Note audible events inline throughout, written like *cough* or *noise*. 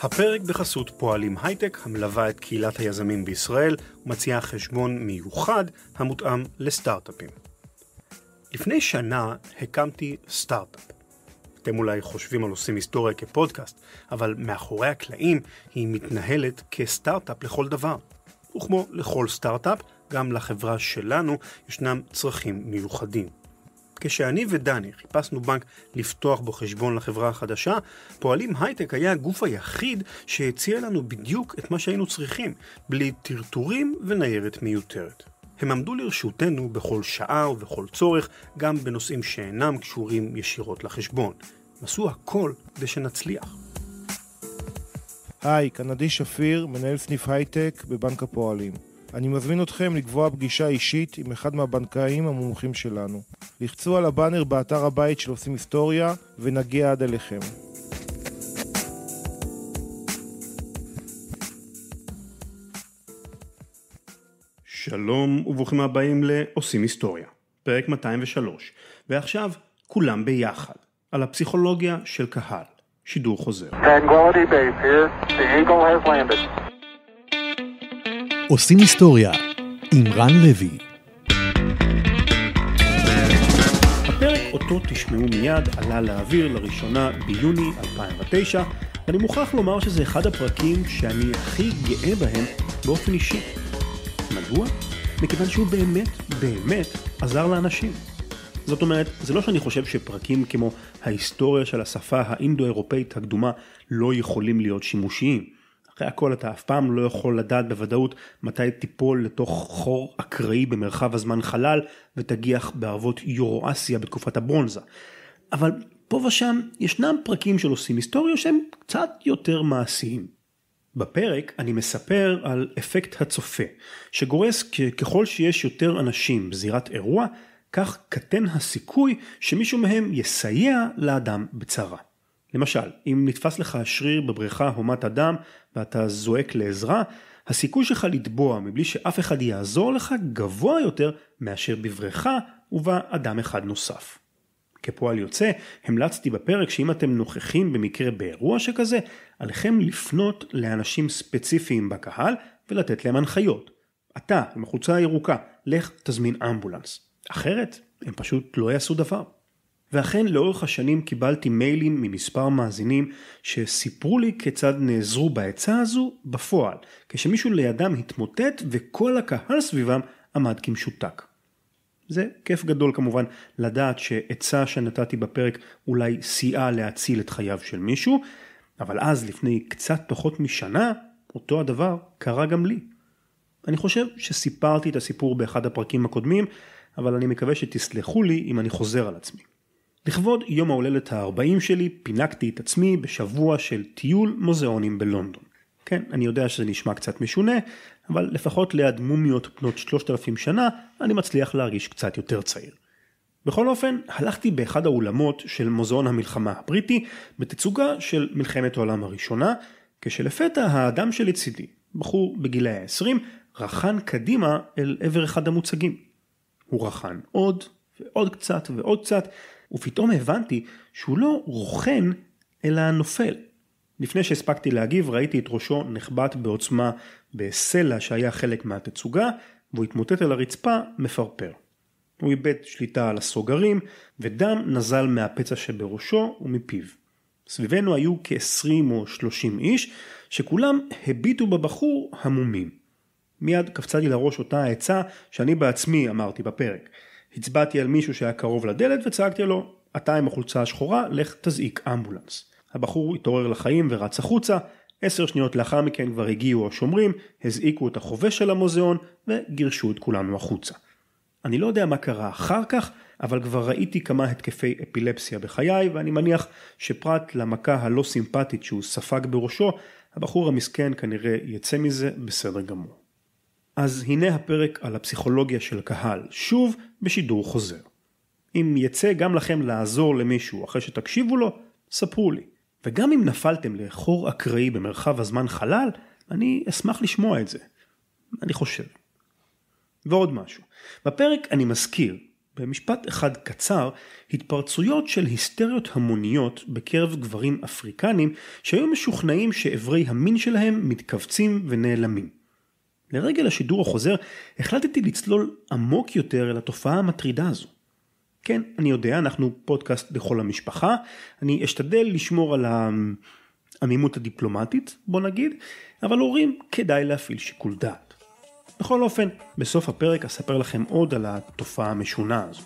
הפרק בחסות פועלים הייטק המלווה את קהילת היזמים בישראל ומציעה חשבון מיוחד המותאם לסטארט-אפים. לפני שנה הקמתי סטארט-אפ. אתם אולי חושבים על עושים היסטוריה כפודקאסט, אבל מאחורי הקלעים היא מתנהלת כסטארט-אפ לכל דבר. וכמו לכל סטארט-אפ, גם לחברה שלנו ישנם צרכים מיוחדים. כשאני ודני חיפשנו בנק לפתוח בו חשבון לחברה החדשה, פועלים הייטק היה הגוף היחיד שהציע לנו בדיוק את מה שהיינו צריכים, בלי טרטורים וניירת מיותרת. הם עמדו לרשותנו בכל שעה ובכל צורך, גם בנושאים שאינם קשורים ישירות לחשבון. עשו הכל כדי שנצליח. היי, כאן עדי שפיר, מנהל סניף הייטק בבנק הפועלים. אני מזמין אתכם לקבוע פגישה אישית עם אחד מהבנקאים המומחים שלנו. לחצו על הבאנר באתר הבית של עושים היסטוריה ונגיע עד אליכם. שלום וברוכים הבאים לעושים היסטוריה, פרק 203, ועכשיו כולם ביחד, על הפסיכולוגיה של קהל, שידור חוזר. Tranquility Base here. The Eagle has landed. עושים היסטוריה עם רן לוי. הפרק אותו תשמעו מיד עלה לאוויר לראשונה ביוני 2009, ואני מוכרח לומר שזה אחד הפרקים שאני הכי גאה בהם באופן אישי. מדוע? מכיוון שהוא באמת באמת עזר לאנשים. זאת אומרת, זה לא שאני חושב שפרקים כמו ההיסטוריה של השפה האינדו-אירופאית הקדומה לא יכולים להיות שימושיים. אחרי הכל אתה אף פעם לא יכול לדעת בוודאות מתי תיפול לתוך חור אקראי במרחב הזמן חלל ותגיח בערבות יורו-אסיה בתקופת הברונזה. אבל פה ושם ישנם פרקים של עושים היסטוריה שהם קצת יותר מעשיים. בפרק אני מספר על אפקט הצופה, שגורס ככל שיש יותר אנשים בזירת אירוע, כך קטן הסיכוי שמישהו מהם יסייע לאדם בצרה. למשל, אם נתפס לך שריר בבריכה הומת אדם ואתה זועק לעזרה, הסיכוי שלך לטבוע מבלי שאף אחד יעזור לך גבוה יותר מאשר בבריכה ובה אדם אחד נוסף. כפועל יוצא, המלצתי בפרק שאם אתם נוכחים במקרה באירוע שכזה, עליכם לפנות לאנשים ספציפיים בקהל ולתת להם הנחיות. אתה, עם החולצה הירוקה, לך תזמין אמבולנס. אחרת, הם פשוט לא יעשו דבר. ואכן לאורך השנים קיבלתי מיילים ממספר מאזינים שסיפרו לי כיצד נעזרו בעצה הזו בפועל, כשמישהו לידם התמוטט וכל הקהל סביבם עמד כמשותק. זה כיף גדול כמובן לדעת שעצה שנתתי בפרק אולי סייעה להציל את חייו של מישהו, אבל אז לפני קצת פחות משנה, אותו הדבר קרה גם לי. אני חושב שסיפרתי את הסיפור באחד הפרקים הקודמים, אבל אני מקווה שתסלחו לי אם אני חוזר על עצמי. לכבוד יום ההולדת ה-40 שלי פינקתי את עצמי בשבוע של טיול מוזיאונים בלונדון. כן, אני יודע שזה נשמע קצת משונה, אבל לפחות ליד מומיות בנות 3,000 שנה, אני מצליח להרגיש קצת יותר צעיר. בכל אופן, הלכתי באחד האולמות של מוזיאון המלחמה הבריטי, בתצוגה של מלחמת העולם הראשונה, כשלפתע האדם שלצידי, בחור בגילי ה-20, רחן קדימה אל עבר אחד המוצגים. הוא רחן עוד ועוד קצת ועוד קצת, ופתאום הבנתי שהוא לא רוכן, אלא נופל. לפני שהספקתי להגיב ראיתי את ראשו נחבט בעוצמה בסלע שהיה חלק מהתצוגה, והוא התמוטט על הרצפה מפרפר. הוא איבד שליטה על הסוגרים, ודם נזל מהפצע שבראשו ומפיו. סביבנו היו כ-20 או 30 איש, שכולם הביטו בבחור המומים. מיד קפצה לי לראש אותה העצה שאני בעצמי אמרתי בפרק. הצבעתי על מישהו שהיה קרוב לדלת וצעקתי לו, אתה עם החולצה השחורה, לך תזעיק אמבולנס. הבחור התעורר לחיים ורץ החוצה, עשר שניות לאחר מכן כבר הגיעו השומרים, הזעיקו את החובש של המוזיאון וגירשו את כולנו החוצה. אני לא יודע מה קרה אחר כך, אבל כבר ראיתי כמה התקפי אפילפסיה בחיי, ואני מניח שפרט למכה הלא סימפטית שהוא ספג בראשו, הבחור המסכן כנראה יצא מזה בסדר גמור. אז הנה הפרק על הפסיכולוגיה של קהל, שוב בשידור חוזר. אם יצא גם לכם לעזור למישהו אחרי שתקשיבו לו, ספרו לי. וגם אם נפלתם לחור אקראי במרחב הזמן חלל, אני אשמח לשמוע את זה. אני חושב. ועוד משהו. בפרק אני מזכיר, במשפט אחד קצר, התפרצויות של היסטריות המוניות בקרב גברים אפריקנים שהיו משוכנעים שאיברי המין שלהם מתכווצים ונעלמים. לרגל השידור החוזר החלטתי לצלול עמוק יותר אל התופעה המטרידה הזו. כן, אני יודע, אנחנו פודקאסט לכל המשפחה, אני אשתדל לשמור על העמימות הדיפלומטית, בוא נגיד, אבל הורים כדאי להפעיל שיקול דעת. בכל אופן, בסוף הפרק אספר לכם עוד על התופעה המשונה הזו.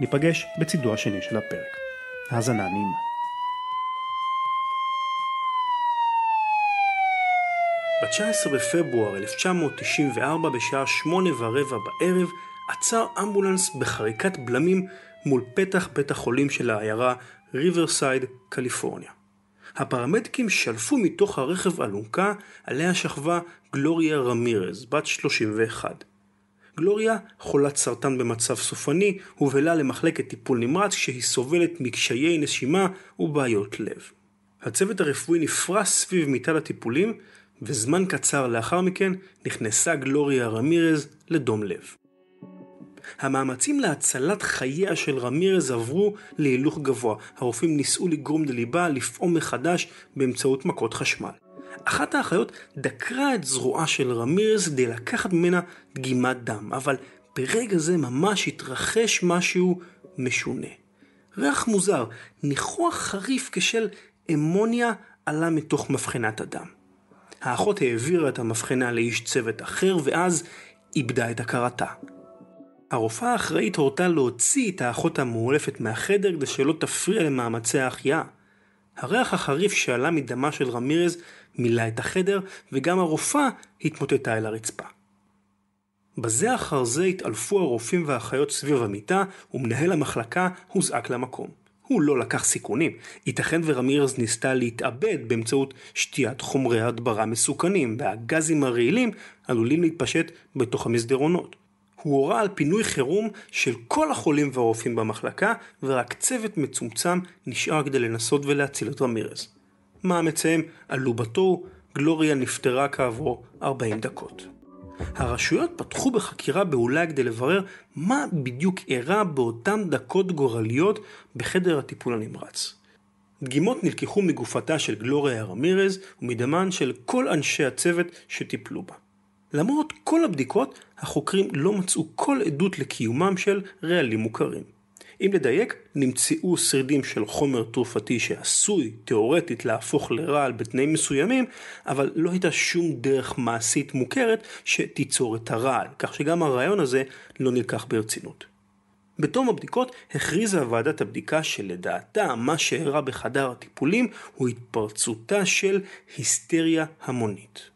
ניפגש בצידו השני של הפרק. האזנה נעימה. ב-19 בפברואר 1994 בשעה שמונה ורבע בערב עצר אמבולנס בחריקת בלמים מול פתח בית החולים של העיירה ריברסייד, קליפורניה. הפרמדיקים שלפו מתוך הרכב אלונקה עליה שכבה גלוריה רמירז, בת 31. גלוריה, חולת סרטן במצב סופני, הובהלה למחלקת טיפול נמרץ כשהיא סובלת מקשיי נשימה ובעיות לב. הצוות הרפואי נפרס סביב מיטת הטיפולים, וזמן קצר לאחר מכן נכנסה גלוריה רמירז לדום לב. המאמצים להצלת חייה של רמירז עברו להילוך גבוה. הרופאים ניסו לגרום לליבה לפעום מחדש באמצעות מכות חשמל. אחת האחיות דקרה את זרועה של רמירז כדי לקחת ממנה דגימת דם, אבל ברגע זה ממש התרחש משהו משונה. ריח מוזר, ניחוח חריף כשל אמוניה עלה מתוך מבחנת הדם. האחות העבירה את המבחנה לאיש צוות אחר ואז איבדה את הכרתה. הרופאה האחראית הורתה להוציא את האחות המאולפת מהחדר כדי שלא תפריע למאמצי ההחייאה. הריח החריף שעלה מדמה של רמירז מילא את החדר, וגם הרופאה התמוטטה אל הרצפה. בזה אחר זה התעלפו הרופאים והאחיות סביב המיטה, ומנהל המחלקה הוזעק למקום. הוא לא לקח סיכונים. ייתכן ורמירז ניסתה להתאבד באמצעות שתיית חומרי הדברה מסוכנים, והגזים הרעילים עלולים להתפשט בתוך המסדרונות. הוא הורה על פינוי חירום של כל החולים והרופאים במחלקה, ורק צוות מצומצם נשאר כדי לנסות ולהציל את רמירז. מאמציהם עלו בתוהו, גלוריה נפטרה כעבור 40 דקות. הרשויות פתחו בחקירה בהולה כדי לברר מה בדיוק אירע באותן דקות גורליות בחדר הטיפול הנמרץ. דגימות נלקחו מגופתה של גלוריה רמירז ומדמן של כל אנשי הצוות שטיפלו בה. למרות כל הבדיקות, החוקרים לא מצאו כל עדות לקיומם של רעלים מוכרים. אם לדייק, נמצאו שרידים של חומר תרופתי שעשוי תאורטית להפוך לרעל בתנאים מסוימים, אבל לא הייתה שום דרך מעשית מוכרת שתיצור את הרעל, כך שגם הרעיון הזה לא נלקח ברצינות. בתום הבדיקות הכריזה ועדת הבדיקה שלדעתה מה שאירע בחדר הטיפולים הוא התפרצותה של היסטריה המונית.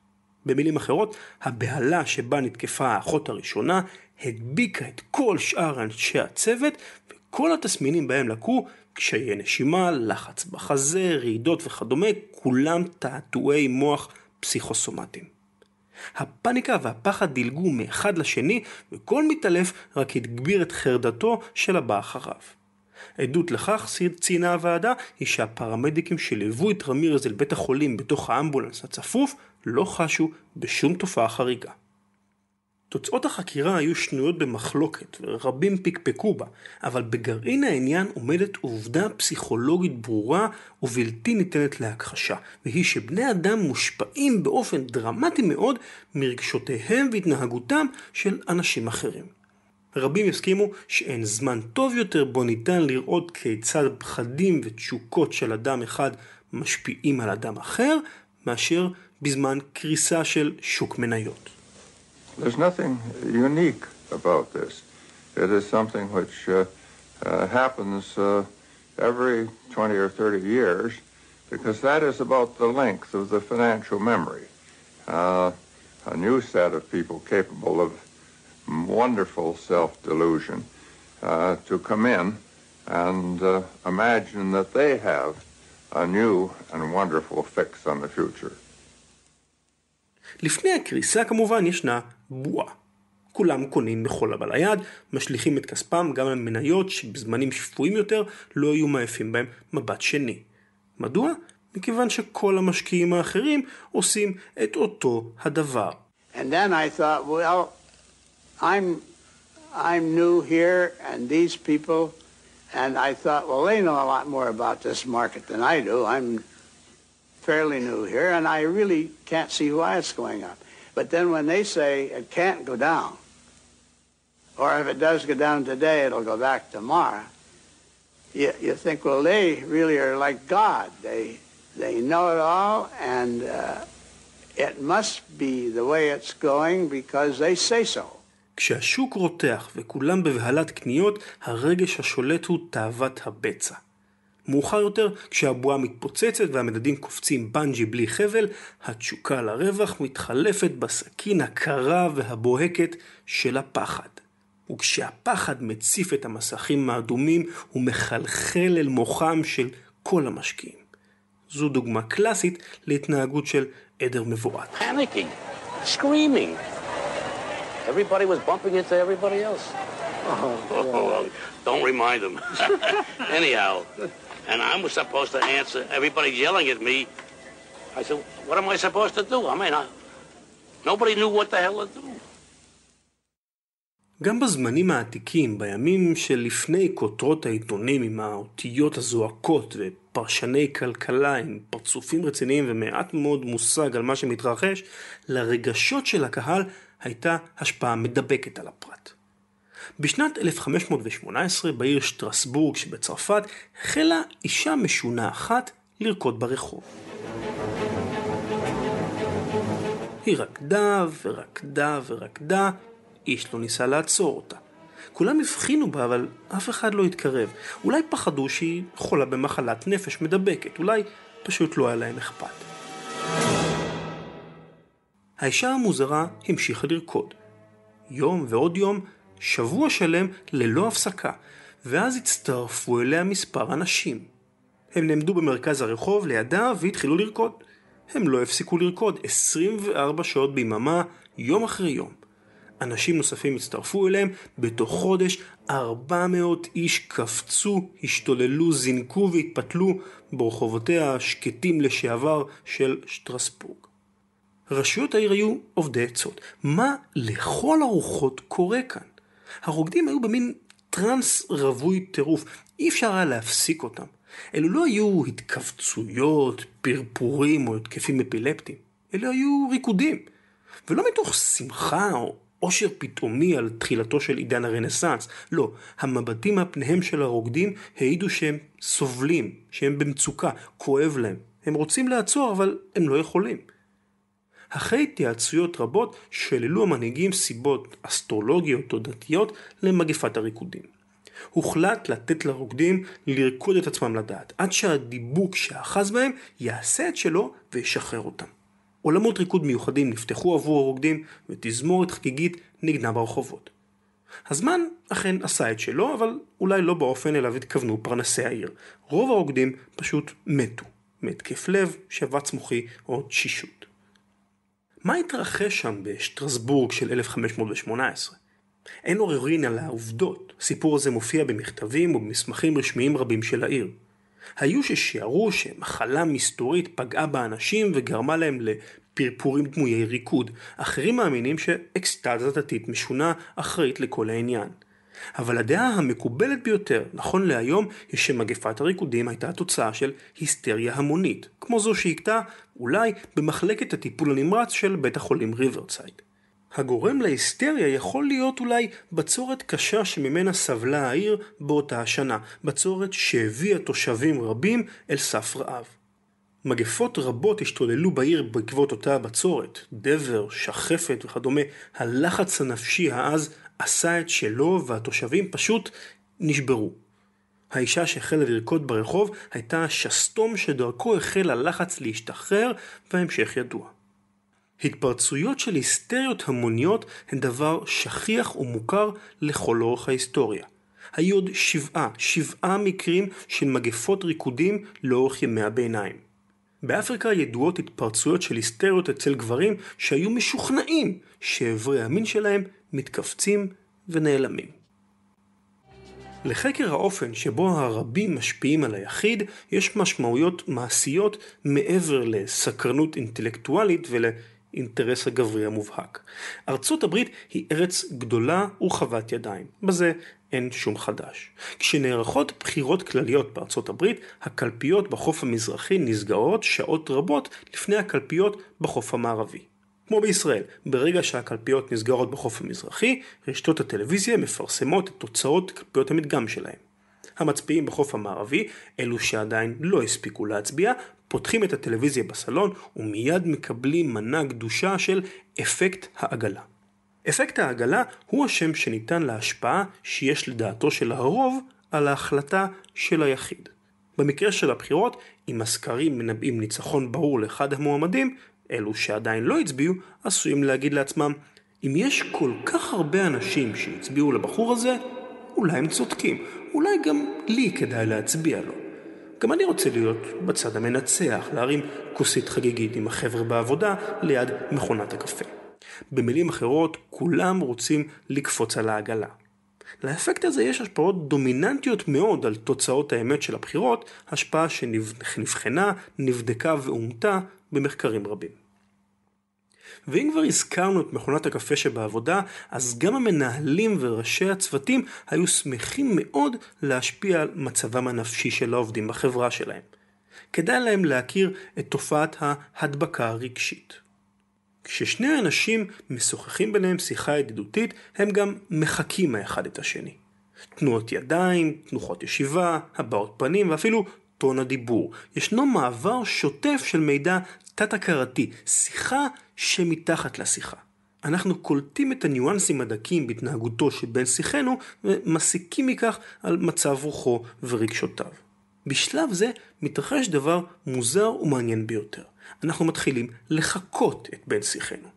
במילים אחרות, הבהלה שבה נתקפה האחות הראשונה הדביקה את כל שאר אנשי הצוות וכל התסמינים בהם לקו קשיי נשימה, לחץ בחזה, רעידות וכדומה, כולם תעתועי מוח פסיכוסומטיים. הפאניקה והפחד דילגו מאחד לשני וכל מתעלף רק הגביר את חרדתו של הבא אחריו. עדות לכך, ציינה הוועדה, היא שהפרמדיקים שליוו את רמירז אל בית החולים בתוך האמבולנס הצפוף לא חשו בשום תופעה חריגה. תוצאות החקירה היו שנויות במחלוקת ורבים פקפקו בה, אבל בגרעין העניין עומדת עובדה פסיכולוגית ברורה ובלתי ניתנת להכחשה, והיא שבני אדם מושפעים באופן דרמטי מאוד מרגשותיהם והתנהגותם של אנשים אחרים. רבים יסכימו שאין זמן טוב יותר בו ניתן לראות כיצד פחדים ותשוקות של אדם אחד משפיעים על אדם אחר, מאשר בזמן קריסה של שוק מניות. There's nothing unique about this. It is something which uh, uh, happens uh, every 20 or 30 years because that is about the length of the financial memory. Uh, a new set of people capable of wonderful self-delusion uh, to come in and uh, imagine that they have a new and wonderful fix on the future. לפני הקריסה כמובן ישנה בועה. כולם קונים בכל הבא ליד, משליכים את כספם גם על מניות שבזמנים שפויים יותר לא היו מעיפים בהם מבט שני. מדוע? מכיוון שכל המשקיעים האחרים עושים את אותו הדבר. And then I thought, well, I'm, I'm new here, and these people, and I thought, well, they know a lot more about this market than I do. I'm fairly new here, and I really can't see why it's going up. But then when they say it can't go down, or if it does go down today, it'll go back tomorrow, you, you think, well, they really are like God. They, they know it all, and uh, it must be the way it's going because they say so. כשהשוק רותח וכולם בבהלת קניות, הרגש השולט הוא תאוות הבצע. מאוחר יותר, כשהבועה מתפוצצת והמדדים קופצים בנג'י בלי חבל, התשוקה לרווח מתחלפת בסכין הקרה והבוהקת של הפחד. וכשהפחד מציף את המסכים האדומים, הוא מחלחל אל מוחם של כל המשקיעים. זו דוגמה קלאסית להתנהגות של עדר מבועת. panicking, screaming. Everybody was bumping into everybody else. Oh, don't remind them. *laughs* Anyhow, and I was supposed to answer. Everybody's yelling at me. I said, "What am I supposed to do?" I mean, I, nobody knew what the hell to do. גם בזמנים העתיקים, בימים שלפני כותרות העיתונים עם האותיות הזועקות ופרשני כלכלה עם פרצופים רציניים ומעט מאוד מושג על מה שמתרחש, לרגשות של הקהל הייתה השפעה מדבקת על הפרט. בשנת 1518 בעיר שטרסבורג שבצרפת החלה אישה משונה אחת לרקוד ברחוב. היא רקדה ורקדה ורקדה, איש לא ניסה לעצור אותה. כולם הבחינו בה, אבל אף אחד לא התקרב. אולי פחדו שהיא חולה במחלת נפש מדבקת, אולי פשוט לא היה להם אכפת. האישה המוזרה המשיכה לרקוד. יום ועוד יום, שבוע שלם ללא הפסקה, ואז הצטרפו אליה מספר אנשים. הם נעמדו במרכז הרחוב לידה והתחילו לרקוד. הם לא הפסיקו לרקוד 24 שעות ביממה, יום אחרי יום. אנשים נוספים הצטרפו אליהם, בתוך חודש 400 איש קפצו, השתוללו, זינקו והתפתלו ברחובותיה השקטים לשעבר של שטרסבורג. רשויות העיר היו עובדי עצות. מה לכל הרוחות קורה כאן? הרוקדים היו במין טרנס רווי טירוף, אי אפשר היה להפסיק אותם. אלו לא היו התכווצויות, פרפורים או התקפים אפילפטיים, אלו היו ריקודים. ולא מתוך שמחה או עושר פתאומי על תחילתו של עידן הרנסאנס, לא, המבטים על פניהם של הרוקדים העידו שהם סובלים, שהם במצוקה, כואב להם. הם רוצים לעצור אבל הם לא יכולים. אחרי התייעצויות רבות שללו המנהיגים סיבות אסטרולוגיות או דתיות למגפת הריקודים. הוחלט לתת לרוקדים לרקוד את עצמם לדעת, עד שהדיבוק שאחז בהם יעשה את שלו וישחרר אותם. עולמות ריקוד מיוחדים נפתחו עבור הרוקדים ותזמורת חגיגית נגנה ברחובות. הזמן אכן עשה את שלו, אבל אולי לא באופן אליו התכוונו פרנסי העיר. רוב הרוקדים פשוט מתו, מהתקף לב, שבץ מוחי או תשישות. מה התרחש שם בשטרסבורג של 1518? אין עוררין על העובדות, הסיפור הזה מופיע במכתבים ובמסמכים רשמיים רבים של העיר. היו ששיערו שמחלה מסתורית פגעה באנשים וגרמה להם לפרפורים דמויי ריקוד. אחרים מאמינים שאקסטזה דתית משונה אחראית לכל העניין. אבל הדעה המקובלת ביותר, נכון להיום, היא שמגפת הריקודים הייתה תוצאה של היסטריה המונית, כמו זו שהכתה אולי במחלקת הטיפול הנמרץ של בית החולים ריברסייד. הגורם להיסטריה יכול להיות אולי בצורת קשה שממנה סבלה העיר באותה השנה, בצורת שהביאה תושבים רבים אל סף רעב. מגפות רבות השתוללו בעיר בעקבות אותה בצורת, דבר, שחפת וכדומה. הלחץ הנפשי העז עשה את שלו והתושבים פשוט נשברו. האישה שהחלה לרקוד ברחוב הייתה השסתום שדרכו החל הלחץ להשתחרר וההמשך ידוע. התפרצויות של היסטריות המוניות הן דבר שכיח ומוכר לכל אורך ההיסטוריה. היו עוד שבעה, שבעה מקרים של מגפות ריקודים לאורך ימי הביניים. באפריקה ידועות התפרצויות של היסטריות אצל גברים שהיו משוכנעים שאיברי המין שלהם מתכווצים ונעלמים. לחקר האופן שבו הרבים משפיעים על היחיד יש משמעויות מעשיות מעבר לסקרנות אינטלקטואלית ול... האינטרס הגברי המובהק. ארצות הברית היא ארץ גדולה ורחבת ידיים, בזה אין שום חדש. כשנערכות בחירות כלליות בארצות הברית, הקלפיות בחוף המזרחי נסגרות שעות רבות לפני הקלפיות בחוף המערבי. כמו בישראל, ברגע שהקלפיות נסגרות בחוף המזרחי, רשתות הטלוויזיה מפרסמות את תוצאות קלפיות המדגם שלהם. המצביעים בחוף המערבי, אלו שעדיין לא הספיקו להצביע, פותחים את הטלוויזיה בסלון ומיד מקבלים מנה גדושה של אפקט העגלה. אפקט העגלה הוא השם שניתן להשפעה שיש לדעתו של הרוב על ההחלטה של היחיד. במקרה של הבחירות, אם הסקרים מנבאים ניצחון ברור לאחד המועמדים, אלו שעדיין לא הצביעו, עשויים להגיד לעצמם, אם יש כל כך הרבה אנשים שהצביעו לבחור הזה, אולי הם צודקים, אולי גם לי כדאי להצביע לו. גם אני רוצה להיות בצד המנצח, להרים כוסית חגיגית עם החבר'ה בעבודה ליד מכונת הקפה. במילים אחרות, כולם רוצים לקפוץ על העגלה. לאפקט הזה יש השפעות דומיננטיות מאוד על תוצאות האמת של הבחירות, השפעה שנבחנה, נבדקה ואומתה במחקרים רבים. ואם כבר הזכרנו את מכונת הקפה שבעבודה, אז גם המנהלים וראשי הצוותים היו שמחים מאוד להשפיע על מצבם הנפשי של העובדים בחברה שלהם. כדאי להם להכיר את תופעת ההדבקה הרגשית. כששני אנשים משוחחים ביניהם שיחה ידידותית, הם גם מחקים האחד את השני. תנועות ידיים, תנוחות ישיבה, הבעות פנים ואפילו טון הדיבור. ישנו מעבר שוטף של מידע תת-הכרתי, שיחה שמתחת לשיחה. אנחנו קולטים את הניואנסים הדקים בהתנהגותו של בן שיחנו ומסיקים מכך על מצב רוחו ורגשותיו. בשלב זה מתרחש דבר מוזר ומעניין ביותר. אנחנו מתחילים לחקות את בן שיחנו.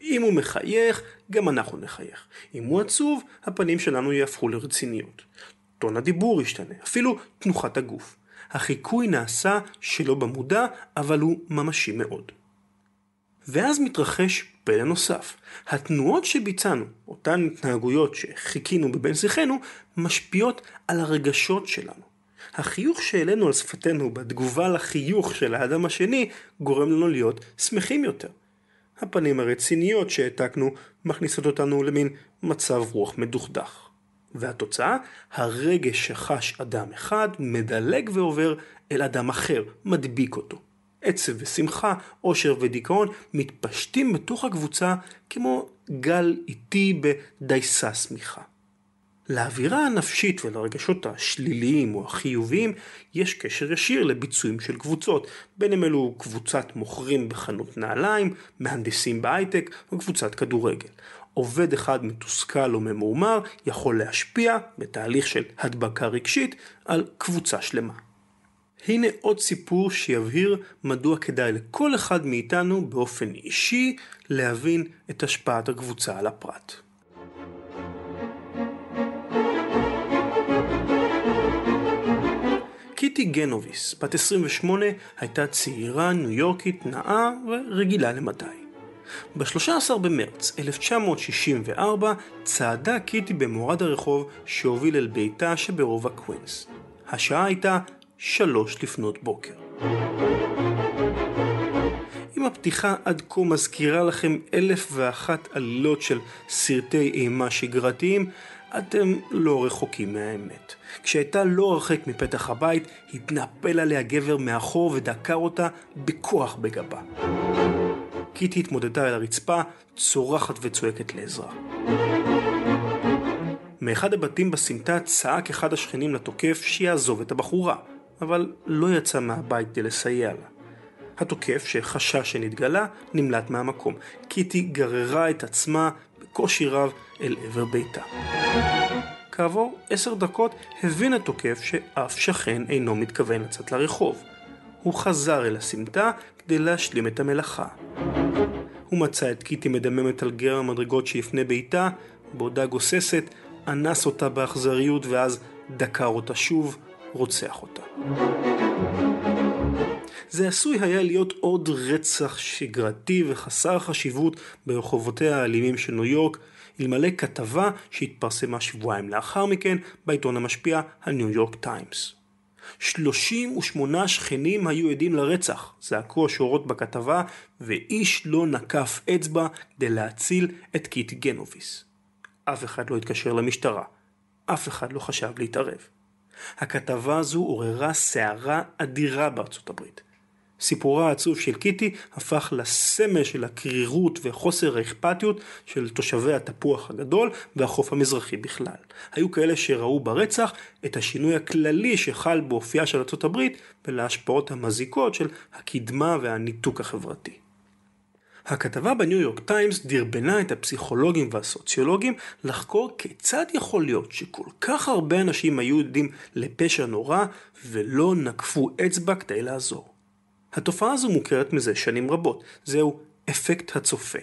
אם הוא מחייך, גם אנחנו נחייך. אם הוא עצוב, הפנים שלנו יהפכו לרציניות. טון הדיבור ישתנה, אפילו תנוחת הגוף. החיקוי נעשה שלא במודע, אבל הוא ממשי מאוד. ואז מתרחש פלא נוסף. התנועות שביצענו, אותן התנהגויות שחיכינו בבין שיחנו, משפיעות על הרגשות שלנו. החיוך שהעלינו על שפתנו בתגובה לחיוך של האדם השני, גורם לנו להיות שמחים יותר. הפנים הרציניות שהעתקנו מכניסות אותנו למין מצב רוח מדוכדך. והתוצאה, הרגש שחש אדם אחד מדלג ועובר אל אדם אחר, מדביק אותו. עצב ושמחה, עושר ודיכאון מתפשטים בתוך הקבוצה כמו גל איטי בדייסה שמיכה. לאווירה הנפשית ולרגשות השליליים או החיוביים יש קשר ישיר לביצועים של קבוצות, בין אם אלו קבוצת מוכרים בחנות נעליים, מהנדסים בהייטק או קבוצת כדורגל. עובד אחד מתוסכל או ממורמר יכול להשפיע בתהליך של הדבקה רגשית על קבוצה שלמה. הנה עוד סיפור שיבהיר מדוע כדאי לכל אחד מאיתנו באופן אישי להבין את השפעת הקבוצה על הפרט. קיטי גנוביס, בת 28, הייתה צעירה ניו יורקית נאה ורגילה למדי. ב-13 במרץ 1964 צעדה קיטי במורד הרחוב שהוביל אל ביתה שברובע קווינס. השעה הייתה שלוש לפנות בוקר. אם הפתיחה עד כה מזכירה לכם אלף ואחת עלילות של סרטי אימה שגרתיים, אתם לא רחוקים מהאמת. כשהייתה לא הרחק מפתח הבית, התנפל עליה גבר מאחור ודקר אותה בכוח בגבה. קיטי התמודדה אל הרצפה, צורחת וצועקת לעזרה. מאחד הבתים בסמטה צעק אחד השכנים לתוקף שיעזוב את הבחורה, אבל לא יצא מהבית כדי לסייע לה. התוקף, שחשש שנתגלה, נמלט מהמקום. קיטי גררה את עצמה בקושי רב אל עבר ביתה. כעבור עשר דקות הבין התוקף שאף שכן אינו מתכוון לצאת לרחוב. הוא חזר אל הסמטה כדי להשלים את המלאכה. הוא מצא את קיטי מדממת על גר המדרגות שיפנה ביתה, בעודה גוססת, אנס אותה באכזריות ואז דקר אותה שוב, רוצח אותה. זה עשוי היה להיות עוד רצח שגרתי וחסר חשיבות ברחובותיה האלימים של ניו יורק, אלמלא כתבה שהתפרסמה שבועיים לאחר מכן בעיתון המשפיע הניו יורק טיימס. 38 שכנים היו עדים לרצח, זעקו השורות בכתבה, ואיש לא נקף אצבע כדי להציל את קיטי גנוביס. אף אחד לא התקשר למשטרה, אף אחד לא חשב להתערב. הכתבה הזו עוררה סערה אדירה בארצות הברית. סיפורה העצוב של קיטי הפך לסמל של הקרירות וחוסר האכפתיות של תושבי התפוח הגדול והחוף המזרחי בכלל. היו כאלה שראו ברצח את השינוי הכללי שחל באופייה של ארצות הברית ולהשפעות המזיקות של הקדמה והניתוק החברתי. הכתבה בניו יורק טיימס דרבנה את הפסיכולוגים והסוציולוגים לחקור כיצד יכול להיות שכל כך הרבה אנשים היו יודעים לפשע נורא ולא נקפו אצבע כדי לעזור. התופעה הזו מוכרת מזה שנים רבות, זהו אפקט הצופה.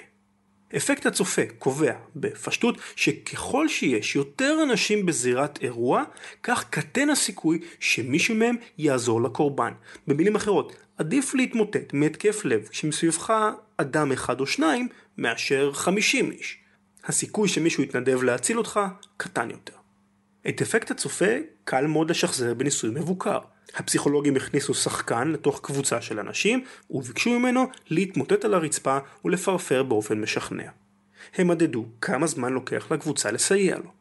אפקט הצופה קובע בפשטות שככל שיש יותר אנשים בזירת אירוע, כך קטן הסיכוי שמישהו מהם יעזור לקורבן. במילים אחרות, עדיף להתמוטט מהתקף לב כשמסביבך אדם אחד או שניים מאשר חמישים איש. הסיכוי שמישהו יתנדב להציל אותך קטן יותר. את אפקט הצופה קל מאוד לשחזר בניסוי מבוקר. הפסיכולוגים הכניסו שחקן לתוך קבוצה של אנשים וביקשו ממנו להתמוטט על הרצפה ולפרפר באופן משכנע. הם מדדו כמה זמן לוקח לקבוצה לסייע לו.